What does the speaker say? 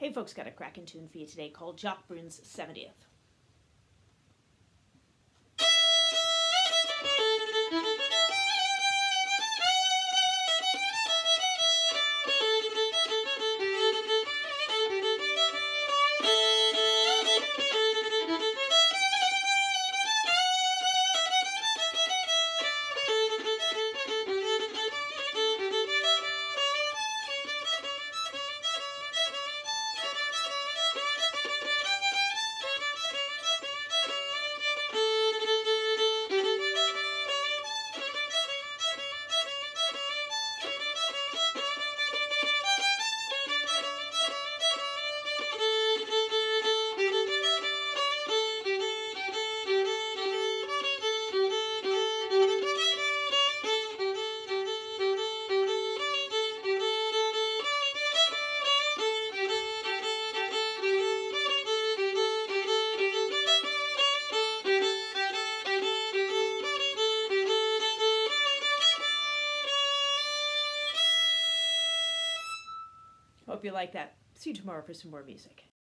Hey folks, got a cracking tune for you today called Jock Broon's 70th. Hope you like that. See you tomorrow for some more music.